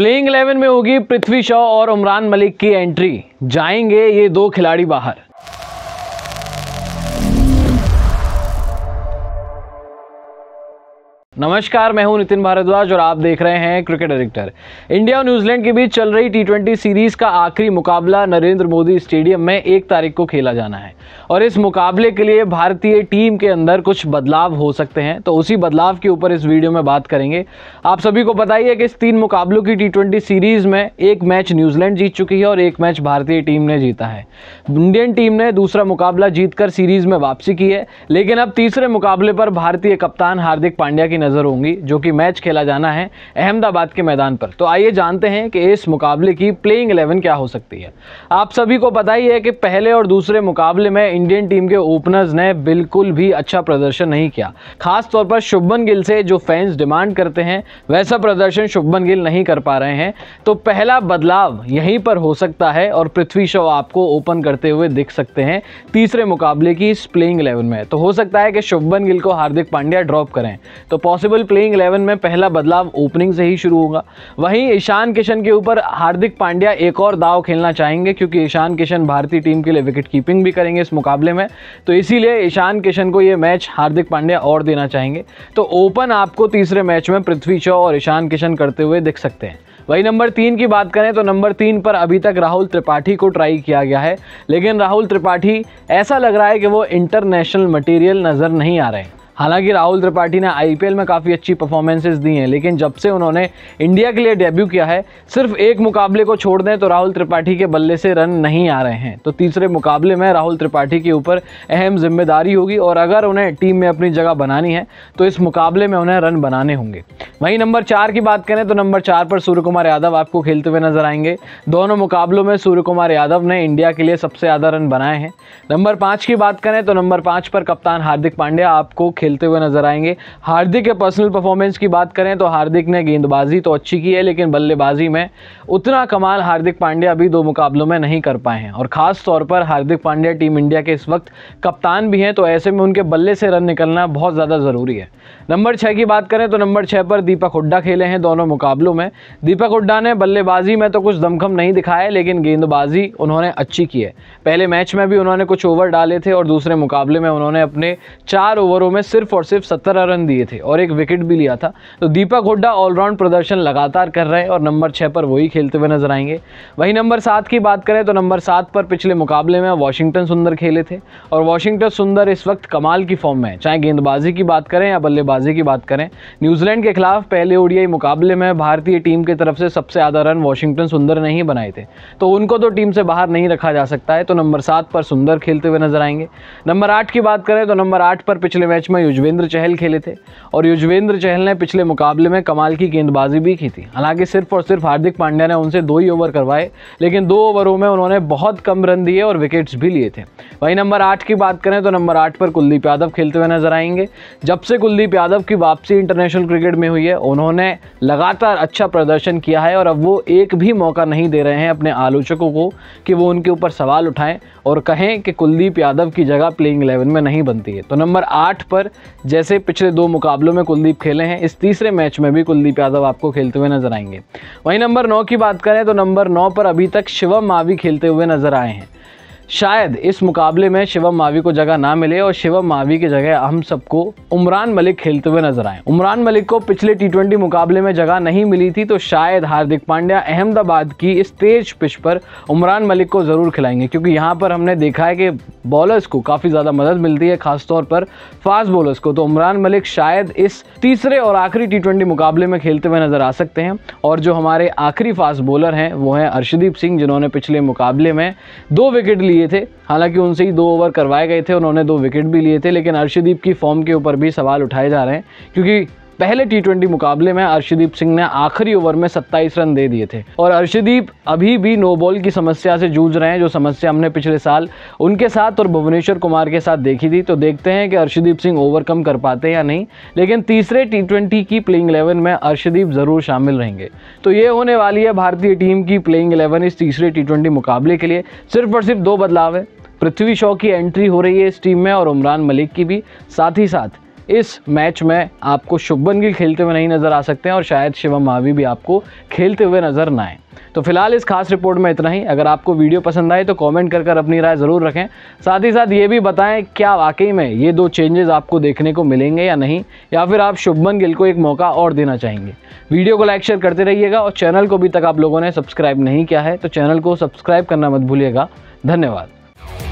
Playing 11 में होगी पृथ्वी शॉ और उमरान मलिक की एंट्री। जाएँगे ये दो खिलाड़ी बाहर। नमस्कार, मैं हूँ नितिन भारद्वाज और आप देख रहे हैं क्रिकेट एडिक्टर इंडिया और न्यूजीलैंड के बीच चल रही टी सीरीज़ का आखिरी मुकाबला नरेंद्र मोदी स्टेडियम में एक तारीख को खेला जाना है। और इस मुकाबले के लिए भारतीय टीम के अंदर कुछ बदलाव हो सकते हैं तो उसी बदलाव के ऊपर इस वीडियो में बात करेंगे। आप सभी को है कि इस तीन मुकाबलों की टी सीरीज़ में एक मैच न्यूजीलैंड जीत चुकी है और एक मैच भारतीय टीम ने जीता है। इंडियन टीम ने दूसरा मुकाबला जीतकर सीरीज़ में वापसी की है, लेकिन अब तीसरे मुकाबले पर भारतीय कप्तान हार्दिक पांड्या की नज़र होंगी, जो कि मैच खेला जाना है अहमदाबाद के मैदान पर। तो आइए जानते हैं कि इस मुकाबले की प्लेइंग इलेवन क्या हो सकती है। आप सभी को पता ही है कि पहले और दूसरे मुकाबले में इंडियन टीम के ओपनर्स ने बिल्कुल भी अच्छा प्रदर्शन नहीं किया। खास तौर पर शुभमन गिल से जो फैंस डिमांड करते हैं, वैसा प्रदर्शन शुभमन गिल नहीं कर पा रहे हैं। तो पहला बदलाव यहीं पर हो सकता है और पृथ्वी शव आपको ओपन करते हुए दिख सकते हैं तीसरे मुकाबले की इस प्लेइंग इलेवन में। तो हो सकता है कि शुभमन गिल को हार्दिक पांड्या ड्रॉप करें। तो पॉसिबल प्लेइंग इलेवन में पहला बदलाव ओपनिंग से ही शुरू होगा। वहीं ईशान किशन के ऊपर हार्दिक पांड्या एक और दाव खेलना चाहेंगे, क्योंकि ईशान किशन भारतीय टीम के लिए विकेट कीपिंग भी करेंगे इस मुकाबले में। तो इसीलिए ईशान किशन को ये मैच हार्दिक पांड्या और देना चाहेंगे। तो ओपन आपको तीसरे मैच में पृथ्वी शॉ और ईशान किशन करते हुए दिख सकते हैं। वही नंबर तीन की बात करें तो नंबर तीन पर अभी तक राहुल त्रिपाठी को ट्राई किया गया है। लेकिन राहुल त्रिपाठी ऐसा लग रहा है कि वो इंटरनेशनल मटेरियल नज़र नहीं आ रहे। हैं हालाँकि राहुल त्रिपाठी ने आईपीएल में काफ़ी अच्छी परफॉर्मेंसेज दी हैं, लेकिन जब से उन्होंने इंडिया के लिए डेब्यू किया है, सिर्फ़ एक मुकाबले को छोड़ दें तो राहुल त्रिपाठी के बल्ले से रन नहीं आ रहे हैं। तो तीसरे मुकाबले में राहुल त्रिपाठी के ऊपर अहम ज़िम्मेदारी होगी और अगर उन्हें टीम में अपनी जगह बनानी है तो इस मुकाबले में उन्हें रन बनाने होंगे। वहीं नंबर चार की बात करें तो नंबर चार पर सूर्य कुमार यादव आपको खेलते हुए नज़र आएँगे। दोनों मुकाबलों में सूर्य कुमार यादव ने इंडिया के लिए सबसे ज़्यादा रन बनाए हैं। नंबर पाँच की बात करें तो नंबर पाँच पर कप्तान हार्दिक पांड्या आपको खेलते हुए नज़र आएँगे। हार्दिक के पर्सनल परफॉर्मेंस की बात करें तो हार्दिक ने गेंदबाजी तो अच्छी की है, लेकिन बल्लेबाजी में उतना कमाल हार्दिक पांड्या अभी दो मुकाबलों में नहीं कर पाए हैं। और ख़ास तौर पर हार्दिक पांड्या टीम इंडिया के इस वक्त कप्तान भी हैं तो ऐसे में उनके बल्ले से रन निकलना बहुत ज़्यादा ज़रूरी है। नंबर छः की बात करें तो नंबर छः पर दीपक हुड्डा खेले हैं दोनों मुकाबलों में। दीपक हुड्डा ने बल्लेबाजी में तो कुछ दमखम नहीं दिखाया लेकिन गेंदबाजी उन्होंने अच्छी की है। पहले मैच में भी उन्होंने कुछ ओवर डाले थे और दूसरे मुकाबले में उन्होंने अपने चार ओवरों में सिर्फ़ और सिर्फ़ सत्तर रन दिए थे और एक विकेट भी लिया था। तो दीपक हुड्डा ऑलराउंड प्रदर्शन लगातार कर रहे हैं और नंबर छः पर वही खेलते हुए नज़र आएँगे। वहीं नंबर सात की बात करें तो नंबर सात पर पिछले मुकाबले में वॉशिंगटन सुंदर खेले थे और वॉशिंगटन सुंदर इस वक्त कमाल की फॉर्म में है। चाहे गेंदबाजी की बात करें या बल्लेबाजी की बात करें, न्यूजीलैंड के खिलाफ पहले ओडीआई मुकाबले में भारतीय टीम की तरफ़ से सबसे ज़्यादा रन वॉशिंगटन सुंदर ने ही बनाए थे। तो उनको तो टीम से बाहर नहीं रखा जा सकता है तो नंबर सात पर सुंदर खेलते हुए नज़र आएँगे। नंबर आठ की बात करें तो नंबर आठ पर पिछले मैच में युजवेंद्र चहल खेले थे और युजवेंद्र चहल ने पिछले मुकाबले में कमाल की गेंदबाजी भी की थी। हालाँकि सिर्फ़ और सिर्फ़ हार्दिक पांड्या ने उनसे दो ही ओवर करवाए, लेकिन दो ओवरों में उन्होंने बहुत कम रन दिए और विकेट्स भी लिए थे। वहीं नंबर आठ की बात करें तो नंबर आठ पर कुलदीप यादव खेलते हुए नज़र आएँगे। जब से कुलदीप यादव की वापसी इंटरनेशनल क्रिकेट में हुई है, उन्होंने लगातार अच्छा प्रदर्शन किया है और अब वो एक भी मौका नहीं दे रहे हैं अपने आलोचकों को कि वो उनके ऊपर सवाल उठाएँ और कहें कि कुलदीप यादव की जगह प्लेइंग एलेवन में नहीं बनती है। तो नंबर आठ पर जैसे पिछले दो मुकाबलों में कुलदीप खेले हैं, इस तीसरे मैच में भी कुलदीप यादव आपको खेलते हुए नज़र आएँगे। वहीं नंबर नौ की बात करें तो नंबर नौ पर अभी तक शिवम मावी खेलते हुए नज़र आए हैं। शायद इस मुकाबले में शिवम मावी को जगह ना मिले और शिवम मावी की जगह हम सबको उमरान मलिक खेलते हुए नज़र आए। उमरान मलिक को पिछले टी मुकाबले में जगह नहीं मिली थी तो शायद हार्दिक पांड्या अहमदाबाद की इस तेज पिच पर उमरान मलिक को ज़रूर खिलाएँगे, क्योंकि यहाँ पर हमने देखा है कि बॉलर्स को काफ़ी ज़्यादा मदद मिलती है, खासतौर पर फास्ट बॉलर्स को। तो उमरान मलिक शायद इस तीसरे और आखिरी टी मुकाबले में खेलते हुए नज़र आ सकते हैं, और जो हमारे आखिरी फास्ट बॉलर हैं, वो हैं अर्शदीप सिंह, जिन्होंने पिछले मुकाबले में दो विकेट लिए थे। हालाँकि उनसे ही दो ओवर करवाए गए थे, उन्होंने दो विकेट भी लिए थे, लेकिन अर्शदीप की फॉर्म के ऊपर भी सवाल उठाए जा रहे हैं, क्योंकि पहले टी ट्वेंटी मुकाबले में अर्शदीप सिंह ने आखिरी ओवर में 27 रन दे दिए थे। और अर्शदीप अभी भी नो बॉल की समस्या से जूझ रहे हैं, जो समस्या हमने पिछले साल उनके साथ और भुवनेश्वर कुमार के साथ देखी थी। तो देखते हैं कि अर्शदीप सिंह ओवरकम कर पाते हैं या नहीं। लेकिन तीसरे टी ट्वेंटी की प्लेइंग इलेवन में अर्शदीप ज़रूर शामिल रहेंगे। तो ये होने वाली है भारतीय टीम की प्लेइंग इलेवन इस तीसरे टी ट्वेंटी मुकाबले के लिए। सिर्फ़ और सिर्फ़ दो बदलाव है। पृथ्वी शॉ की एंट्री हो रही है इस टीम में और उमरान मलिक की भी। साथ ही साथ इस मैच में आपको शुभन गिल खेलते हुए नहीं नज़र आ सकते हैं और शायद शिवम मावी भी आपको खेलते हुए नज़र ना आए। तो फ़िलहाल इस खास रिपोर्ट में इतना ही। अगर आपको वीडियो पसंद आए तो कमेंट कर कर अपनी राय ज़रूर रखें। साथ ही साथ ये भी बताएँ, क्या वाकई में ये दो चेंजेस आपको देखने को मिलेंगे या नहीं, या फिर आप शुभमन गिल को एक मौका और देना चाहेंगे। वीडियो को लाइक शेयर करते रहिएगा और चैनल को अभी तक आप लोगों ने सब्सक्राइब नहीं किया है तो चैनल को सब्सक्राइब करना मत भूलिएगा। धन्यवाद।